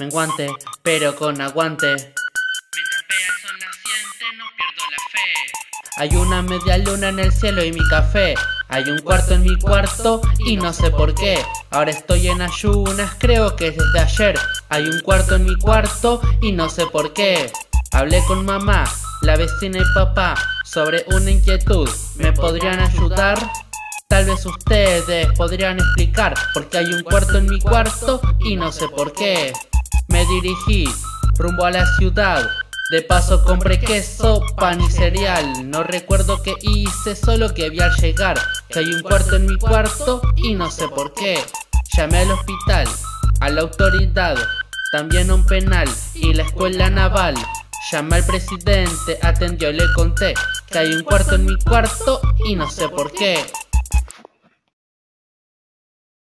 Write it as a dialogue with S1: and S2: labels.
S1: menguante, pero con aguante.
S2: Mientras pegas son naciente, no pierdo la fe.
S1: Hay una media luna en el cielo y mi café. Hay un cuarto en mi cuarto y no sé por qué. Ahora estoy en ayunas, creo que es desde ayer. Hay un cuarto en mi cuarto y no sé por qué. Hablé con mamá, la vecina y papá sobre una inquietud. ¿Me podrían ayudar? Tal vez ustedes podrían explicar por qué hay un cuarto en mi cuarto y no sé por qué. Me dirigí rumbo a la ciudad. De paso compré queso, pan y cereal. No recuerdo qué hice, solo que vi al llegar que hay un cuarto en mi cuarto y no sé por qué. Llamé al hospital, a la autoridad, también a un penal y la escuela naval. Llamé al presidente, atendió, le conté que hay un cuarto en mi cuarto y no sé por qué.